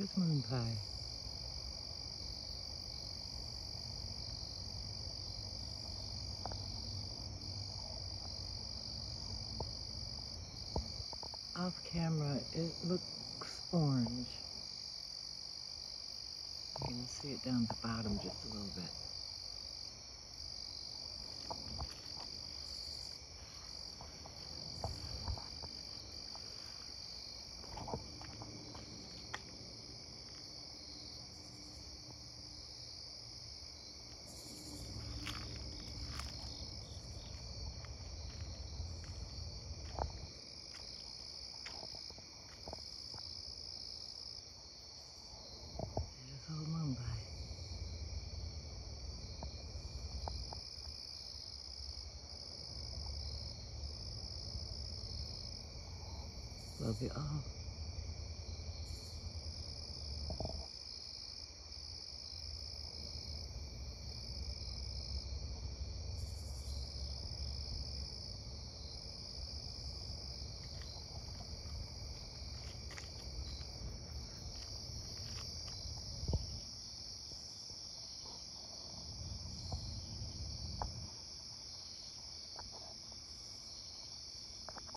There's moon pie. Off camera, it looks orange. You can see it down the bottom just a little bit. Love you all.